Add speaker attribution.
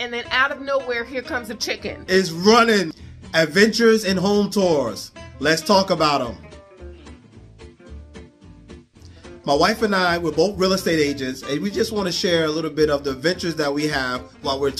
Speaker 1: and then out of nowhere, here comes a chicken.
Speaker 2: Is running adventures and home tours. Let's talk about them. My wife and I, we're both real estate agents, and we just want to share a little bit of the adventures that we have while we're